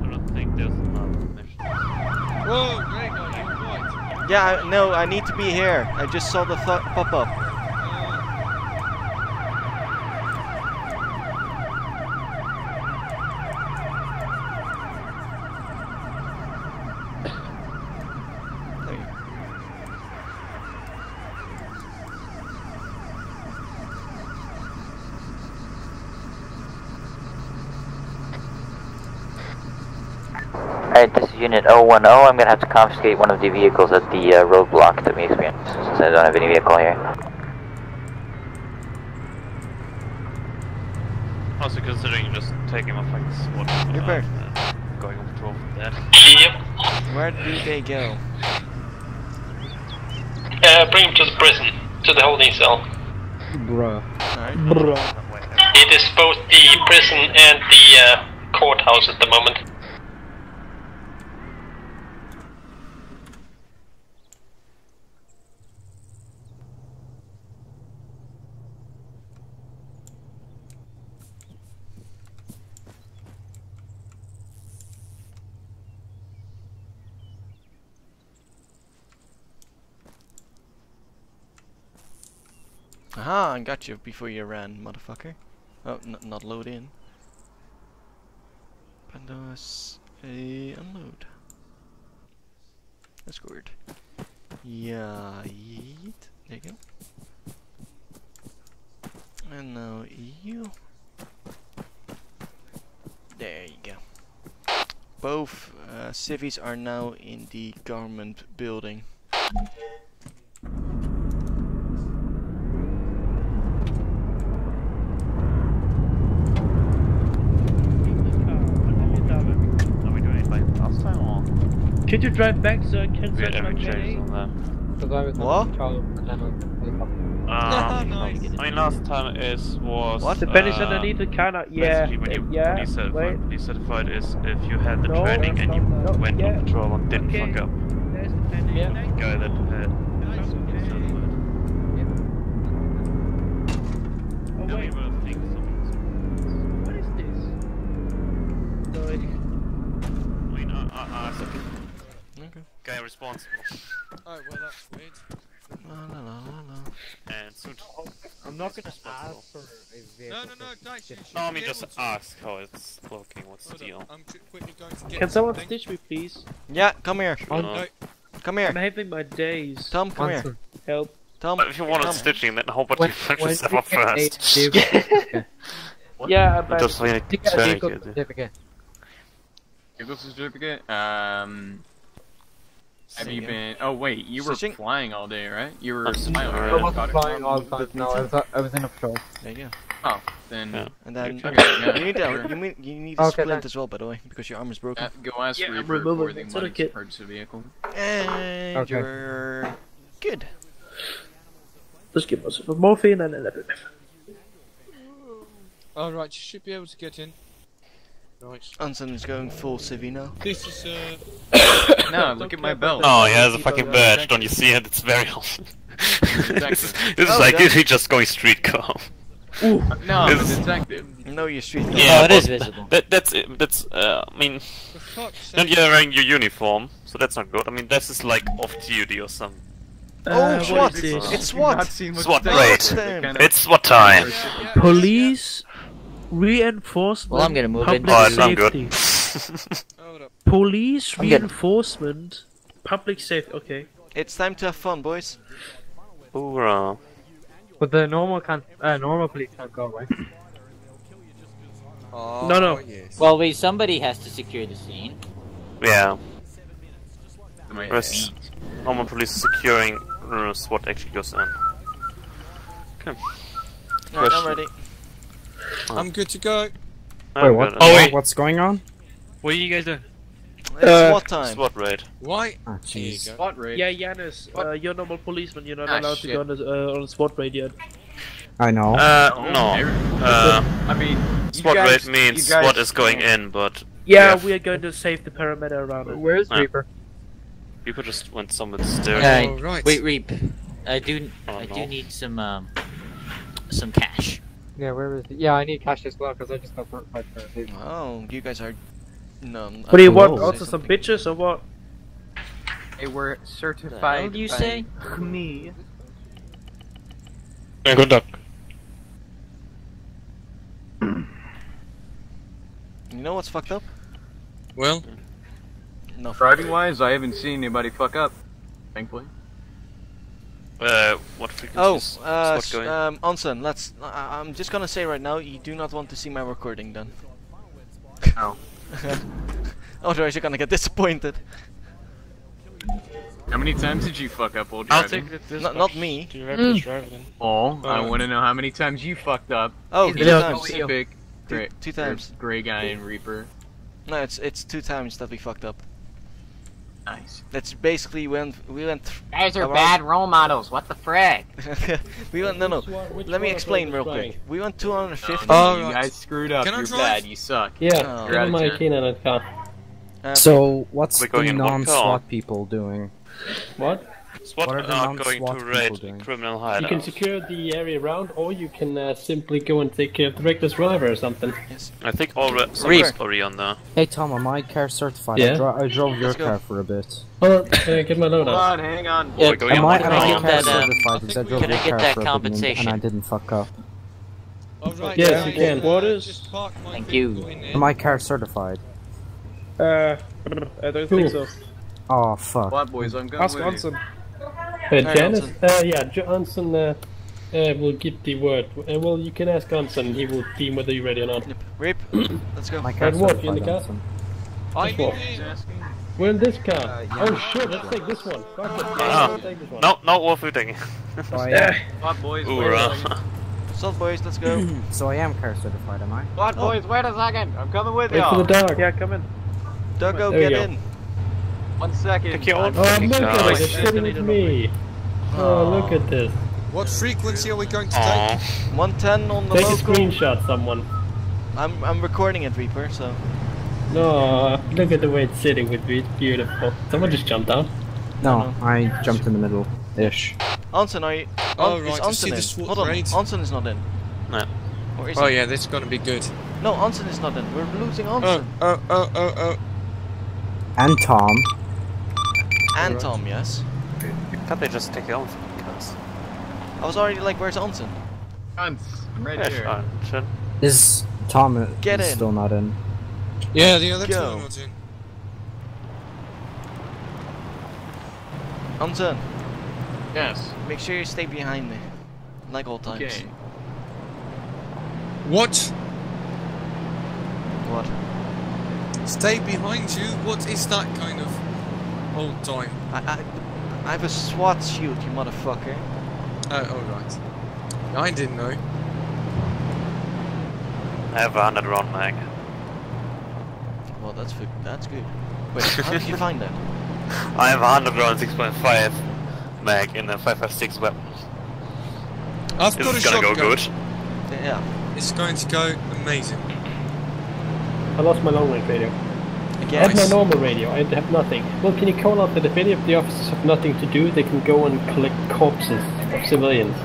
I don't think there's enough mission. Whoa, Gregor, you right. Yeah, I, no, I need to be here. I just saw the th pop up. Alright, this is Unit 010. I'm gonna have to confiscate one of the vehicles at the uh, roadblock that we experienced, since I don't have any vehicle here. Also considering just taking off like SWAT. You're uh, back. uh, going on patrol from there. Yep. Where do they go? Uh, bring him to the prison, to the holding cell. Bruh. It is both the prison and the uh, courthouse at the moment. Aha, I got you before you ran, motherfucker. Oh, not load in. Pandas a unload. That's weird. Yeah, yeet. There you go. And now you. There you go. Both uh, civies are now in the government building. Are we doing it like last time or? Could you drive back so I can We search my every J8? change on Because I was What? Um, I mean, last time is was. What? The Benny's uh, underneath the car now. Yeah. Basically, when you yeah. police certified, Wait. police certified is if you had the No, training and you no, no, went yeah. on patrol and didn't Okay. fuck up. There's the Benny. The guy that had. Oh No, wait. you will think something's- What is this? Sorry. I mean, uh, uh, uh, so Okay. Guy responsible. Oh, well, that's weird. La la la la la. And soon. I'm not gonna ask for a vehicle. No, no, no, Dice, you should No, I be mean, just to. ask how it's looking, what's the deal. I'm quickly going to get Can someone something. stitch me, please? Yeah, come here. No, Come I'm here. having my days. Tom, come here. Help. Tom, But if you wanted Tom. stitching, then how about When- you finish yourself up first? vehicle certificate- Yeah, but Just like you get a vehicle tourniquet. certificate. Vehicle certificate. Um. Have you been? Oh wait, you were Switching? flying all day, right? You were I'm flying. I wasn't flying all the time. No, I was, I was in a patrol. There you go. Oh, then Yeah. And then Okay, you need to you, mean, you need a Okay, splint then. as well, by the way, because your arm is broken. uh, go ask Yeah, I'm Reaper for the the money certificate. purchase a vehicle. And Okay. you're good. Just give myself a morphine and an epic. Alright, you should be able to get in. Nice. Anson is going full civvy now. This is, uh. No, look at my belt. Oh, yeah, there's a fucking badge. Don't you see it? It's very awesome. this is, this is Oh, like yeah. literally just going street car. No, I'm a detective. No, you're street. Yeah, Oh, it is visible. That, that's it. That's uh, I mean, For fuck's then you're wearing your uniform, so that's not good. I mean, this is like off duty or something. Oh, Uh, SWAT! what is this? It's Have you SWAT! SWAT there? raid. They kind of- It's SWAT time. Yeah, yeah, Police reinforcement. Well, I'm gonna move public into- Alright, I'm good. safety. yeah. Police I'm getting- reinforcement. Public safety. Okay. It's time to have fun, boys. Hoorah. But the normal can't, uh, normal police can't go away. Oh, No, no. Yes. Well, wait, somebody has to secure the scene. Yeah. My Rest, normal police securing uh, SWAT actually goes in. Okay. Alright, I'm Question. Ready. I'm good to go. Wait, what? Oh, wait. What's going on? What are you guys doing? It's Uh, SWAT time. SWAT raid. Why? Oh, jeez. SWAT raid. Yeah, Yanis, uh, you're a normal policeman. You're not Ah, allowed to go on a, uh, on a SWAT raid yet. I know. Uh, no. Uh, I mean, you SWAT guys- raid means you guys- SWAT is going in, but Yeah, Yeah. we are going to save the perimeter around it. Where's Ah. Reaper? people just went somewhere staring. Alright, All right. wait, Reap. I do, Oh, I no. do need some, um, some cash. Yeah, where is he? Yeah, I need cash as well because I just got burnt by the Oh, you guys are. No. I'm- What do you I'm want? gonna Also some bitches or what? They were The hell certified do you say? me. Yeah, good luck. You know what's fucked up? Well, mm. No. Driving wise, I haven't seen anybody fuck up. Thankfully. Uh, what Oh, frequencies? uh, going? um, Onsen, let's. I I'm just gonna say right now, you do not want to see my recording done. Oh. Otherwise, you're gonna get disappointed. How many times did you fuck up while I'll driving? take it this Not, not me. Do you remember drive then? Oh, I Uh, want to know how many times you fucked up. Oh, In two the times. Pacific, Two- Gray- two times. Gray guy and Reaper. No, it's it's two times that we fucked up. Nice. That's basically when we went. th- Guys are around- bad role models. What the frick? we went no no. which Let me explain real quick. We went 250. Oh, Oh, you guys screwed up. Can You're drive? bad. You suck. Yeah, Oh. give him my Gratitude. and car. Um, So, what's the going in one car. non-SWAT people doing? What? SWAT What are are, the non-SWAT going to people raid doing? criminal You can secure the area around, or you can uh, simply go and take care of the reckless driver or something. yes. I think all re- some Reap. is already on there. Hey Tom, am I car certified? Yeah. I, dro I drove your Let's go. car for a bit. Hold on, uh, get my load Hold out. on, hang on. Yeah, We're Am I, am I car. Can I car get that, certified? Because I drove can I your get car that for a bit and- compensation? and I didn't fuck up. Right, Yes, yeah, you can. Quarters? Just park my Thank you. Am I car certified? Uh, I don't think so. Oh fuck. What, boys? I'm going Ask with you. Anson. Uh, Janice? Uh, yeah, Johnson uh, uh, will give the word. Uh, well, you can ask Johnson, he will deem whether you're ready or not. Yep. Rip. Let's go. My car Red Wolf, you in the certified. car? I'm Wolf. We're in this car. Uh, yeah. Oh shit, let's take this one. Fuck it. Ah. let's take this one. No, no wolf eating. So I am, What, boys? Wait a Hoorah. Salt boys, let's go. so I am car certified, am I? What, boys? Wait a second. I'm coming with Wait for y'all. the dog. Yeah, come in. Doggo, There we get go. in. One second. Take your own Oh, look car. at it, it's sitting with me. Oh, look at this. What frequency are we going to take? 110 on the Take a screenshot, someone. I'm I'm recording it, Reaper. So No, look at the way it's sitting with me. It's beautiful. Someone just jumped out. No, I jumped in the middle. Ish. Anson, are you? Oh, right, is see Anson the in? Hold on, raid. Anson is not in. No. Or is Oh he? yeah, this is gonna be good. No, Anson is not in. We're losing oh, Anson. Oh, oh, oh, oh, oh. And Tom. And Tom, yes. Can't they just take it off? Because I was already like, where's Anson? I'm right yeah, here. fine. Shit. Is Tom Get is in. still not in? Yeah, the other two Go. are not in. Anson, Yes. make sure you stay behind me. Like all times. Okay. What? What? Stay behind you? What is that kind of old time? I, I, I have a SWAT shield, you motherfucker. Oh, oh right. I didn't know. I have a 100 round mag. Well, that's fi- that's good. Wait, how did you find that? I have a 100 round 6.5 mag in a 556 weapon. I've This got a is gonna shotgun. go good. Yeah. It's going to go amazing. I lost my long range radio. I have my normal radio, I have nothing. Well, can you call out that if any of the officers have nothing to do, they can go and collect corpses of civilians?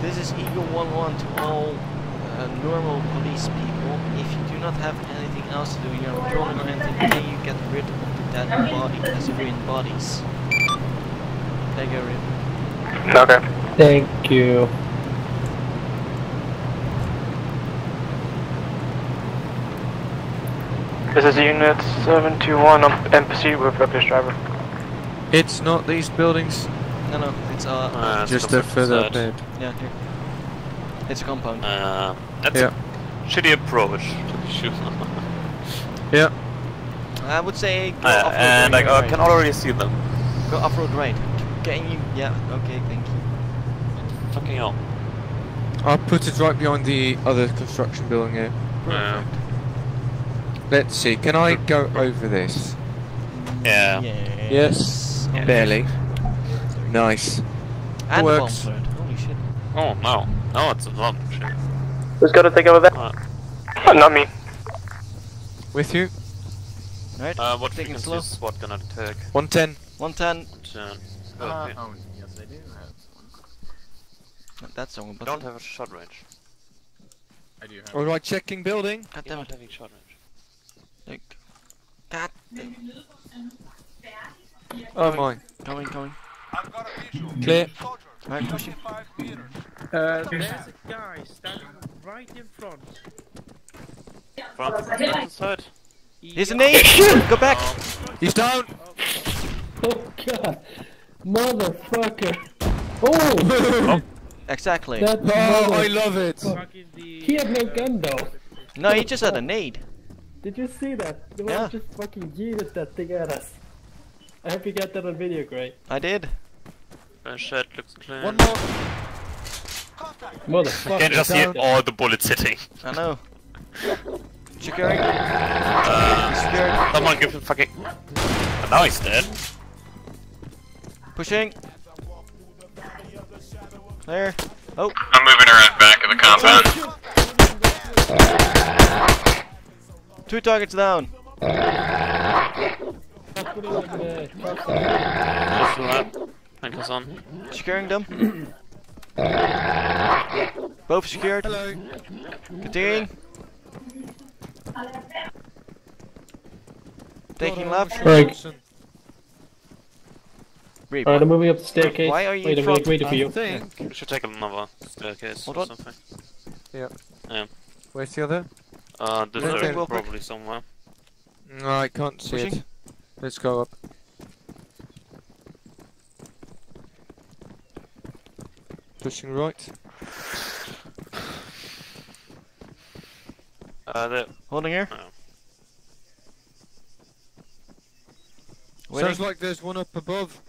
This is Eagle 1-1 to all uh, normal police people. If you do not have anything else to do, you're not patrolling or anything, can you get rid of the dead body, uh, civilian bodies? There you go, Rip. Okay. Thank you. This is Unit 721 on NPC with Reckless Driver. It's not these buildings. No, no, it's uh, Uh, Just the a further side. ahead. yeah, here. It's a compound. Uh, that's Yeah. a shitty approach to the shoot. Yeah. I would say go Uh, off-road and right, I uh, right. can already see them. Go off-road right. Getting you, yeah, okay, thank you. Fucking hell. I'll put it right behind the other construction building here. Yeah. Let's see, can I go over this? Yeah. Yes. Barely. Nice. And the Works. bomb threat, holy shit. Oh no. No, it's a lot. Shit. Who's gonna take over there? Uh, not me. With you? Right, uh, what taking it frequency slow. is what gonna take? 110. 110. Turn. Uh, Okay. oh, yes, I do have one. That's the one I don't have a shot range. I do have Alright, checking building. God You're damn not it. having shot range. Like, God. Oh my. Coming, coming. Clear. Right, push it. Uh, there's a guy standing right in front. Front, front side. Here's a nade! Go back! He's down! Oh god! Motherfucker! Oh! Exactly. that Oh, I love it! He had no gun though. No, he just had a nade. Did you see that? The Yeah. one just fucking yeeted that thing at us. I hope you got that on video, Gray. I did. Uh, shed looks clean. One more. Motherfucker. Can just see all the bullets hitting. I know. Securing. Uh, Secured. someone give him fucking. Now he's dead. Pushing. There. Oh. I'm moving around back of the compound. Two targets down. Just lap. Ankles on. Securing them. Both secured. Hello. Continuing. Taking left. Right. Reap. Alright, I'm moving up the staircase. Why are you Wait, in I'm front? waiting for you. think we should take another staircase Hold or on. something. Yeah. Yeah. Where's the other? Uh, the Let's third take- probably somewhere. No, I can't see Pushing. it. Let's go up. Pushing right. Uh, there. Holding here. Oh. Waiting. Sounds like there's one up above.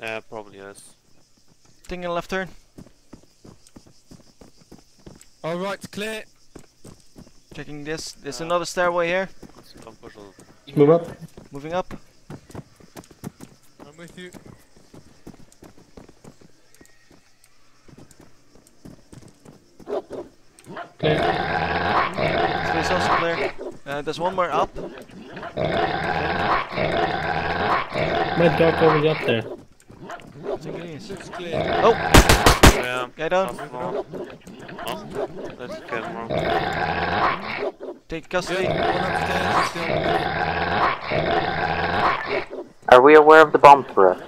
Yeah, probably is. Taking a left turn. Alright, clear. Checking this. There's another stairway here. Don't push all. Move up. Moving up. I'm with you. Clear. Space also clear. Uh, there's one more up. My dog already up there. Take it easy. Looks clear. Oh! Yeah. Guy down. Last. Oh, let's get him wrong. Take custody. One upstairs is still. Are we aware of the bomb threat?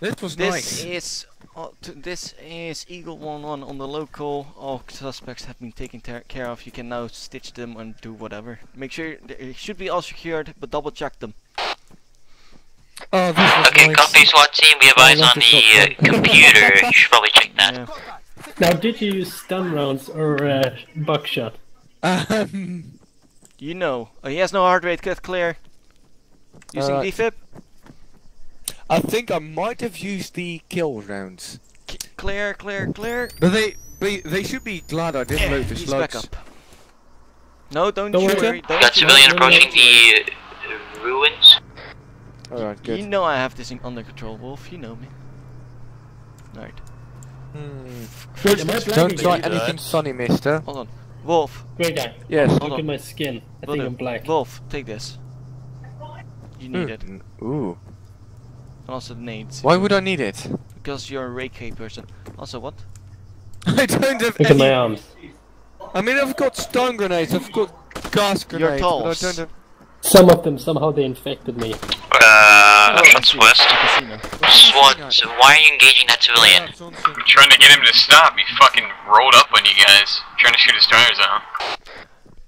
This was This nice. is uh, t- this is Eagle One One on the local. All suspects have been taken care of. You can now stitch them and do whatever. Make sure they should be all secured, but double check them. Oh, this was Okay, nice. copy SWAT team. We have eyes that's on the uh, computer. You should probably check that. Yeah. Now, did you use stun rounds or uh, buckshot? Um, You know. Oh, he has no heart rate. Get clear. Using Alright. defib. I think I might have used the kill rounds. K- clear, clear, clear. But they, they, they should be glad I didn't load the He's back up. No, don't, Don't you worry, worry. Don't Got you civilian worry. approaching the uh, ruins. Alright, good. You know I have this in under control, Wolf. You know me. Alright. Hmm. Wait, am I black Don't again? try anything funny, mister. Hold on. Wolf. Great guy. Yes. Hold Look on. at my skin. I Hold think on. I'm black. Wolf, take this. You need it. Hmm. Ooh. And also the nades. Why would I need it? Because you're a Reiki person. Also, what? I don't have Look at any... my arms. I mean, I've got stun grenades, I've got gas Your grenades, but I tolls. don't have... Some of them, somehow they infected me. Uh, Oh, shots I west. see. Casino. SWAT, why are you engaging that civilian? I'm trying to get him to stop. He fucking rolled up on you guys, trying to shoot his tires out.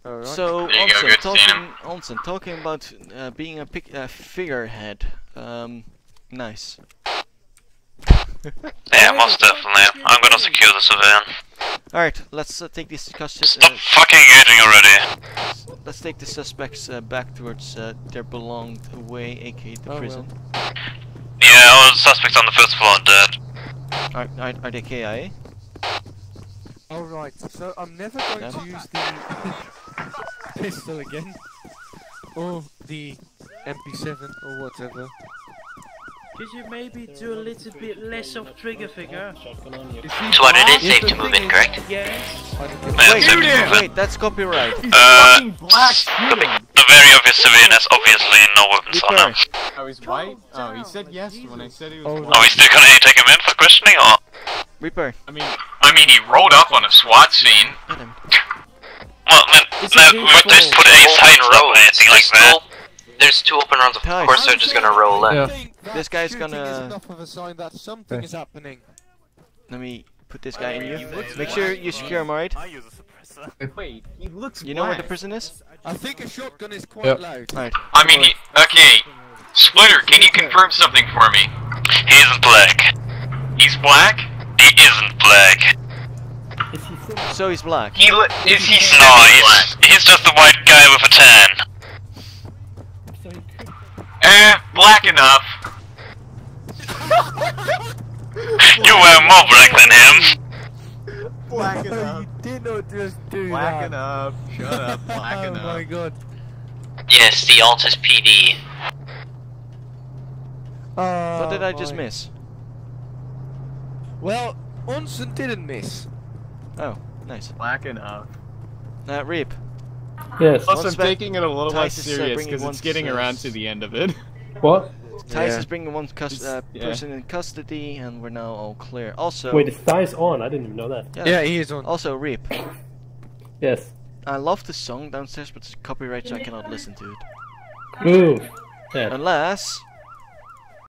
Alright. So, There you go, Onsen, good talking, him. Onsen, talking about uh, being a pic- uh, figurehead. Um, nice. Yeah, most definitely. I'm gonna secure the civilian. Alright, let's uh, take these discussion. Stop Uh, fucking engaging already. let's take the suspects uh, back towards uh, their belonged way, aka the Oh, prison. Yeah, all the suspects on the first floor are dead. Are, are, are they KIA? Alright, so I'm never going Yeah. to use the pistol again. Or the MP7 or whatever. Could you maybe do a little bit less of trigger finger? SWAT, it is safe to move in, correct? Yes. Yeah, Wait, safe to move in. wait, that's copyright. Uh, the very obvious civilian has obviously no weapons on him. Oh, he's white? Oh, he said yes when I said he was Oh, white. Are we still gonna take him in for questioning, or? Reaper. I mean, I mean, he rolled up on a SWAT scene. Well, then, It's then a we would just hole. put any signs up or anything like that. There's two open rounds, of Guys. course they're just gonna roll in. Yeah. This guy's gonna- is enough of a sign that something is happening. Let me put this guy in you. Make sure you secure him, alright? wait, he looks You know where the prison is? I think a shotgun is quite Yep. loud. Alright. I mean, he, okay. Splitter, can you confirm something for me? He isn't black. He's black? He isn't black. Is he still So he's black. He li- is he No, he's, he's just a white guy with a tan. Eh, black enough. you were more black than him. Black enough. you did not just do Black that. enough. Shut up. Black oh enough. Oh my god. Yes, the Altus PD. Oh, What did I just miss? Well, Onsen didn't miss. Oh, nice. Black enough. Uh, Reap. Yes. Plus, I'm taking it a little less Tice is, uh, serious because one it's getting to- around to the end of it. What? Tice Yeah. is bringing one cus- It's- uh, yeah. person in custody, and we're now all clear. Also, Wait, is Dice on? I didn't even know that. Yeah, he is on. Also, Reap. Yes. I love the song downstairs, but it's copyright, so I cannot listen to it. Ooh. Yeah. Unless